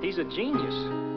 He's a genius.